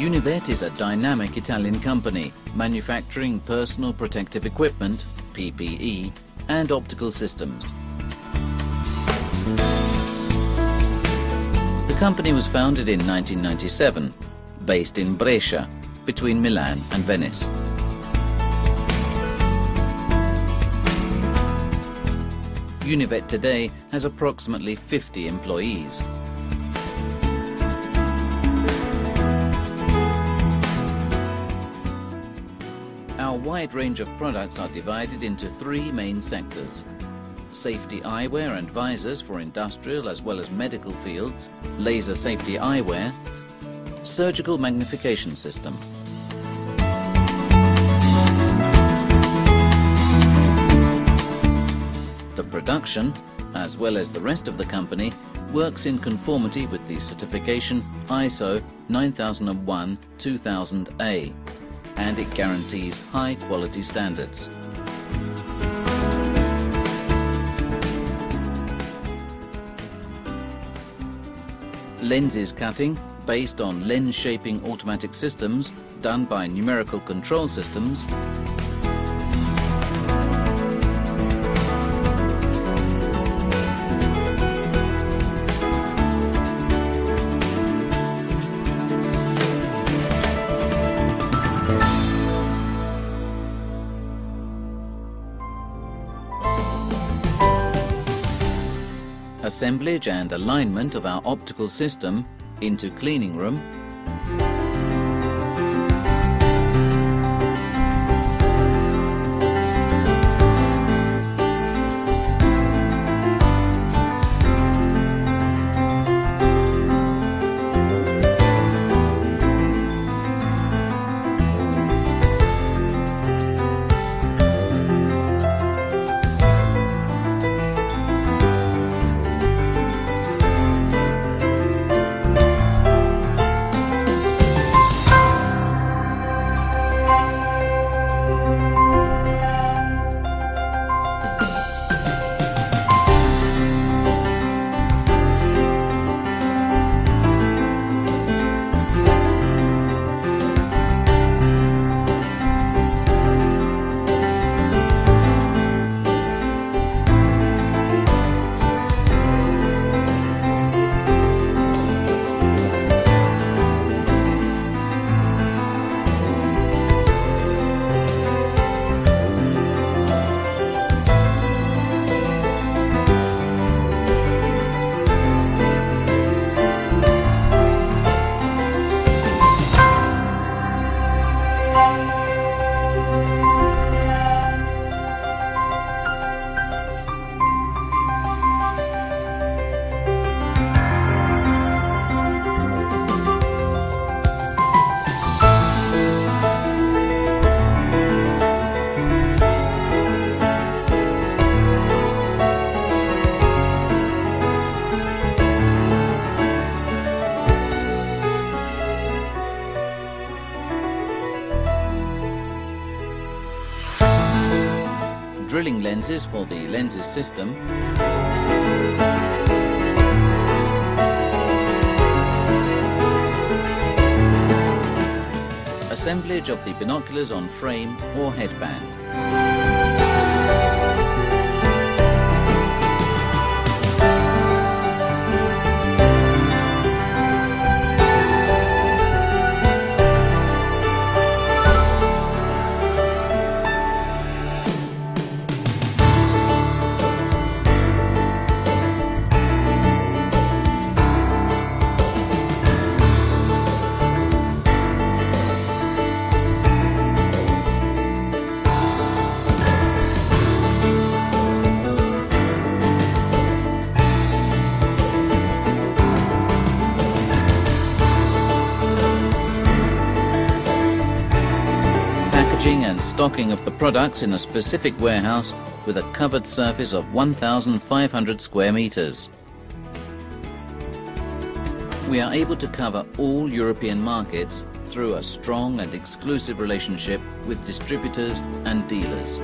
Univet is a dynamic Italian company manufacturing personal protective equipment, PPE, and optical systems. The company was founded in 1997, based in Brescia, between Milan and Venice. Univet today has approximately 50 employees. Our wide range of products are divided into three main sectors. Safety eyewear and visors for industrial as well as medical fields, laser safety eyewear, surgical magnification system. The production, as well as the rest of the company, works in conformity with the certification ISO 9001-2000A and it guarantees high quality standards. Lenses cutting, based on lens shaping automatic systems done by numerical control systems, assemblage and alignment of our optical system into cleaning room, drilling lenses for the lenses system, assemblage of the binoculars on frame or headband. Stocking of the products in a specific warehouse with a covered surface of 1,500 square meters. We are able to cover all European markets through a strong and exclusive relationship with distributors and dealers.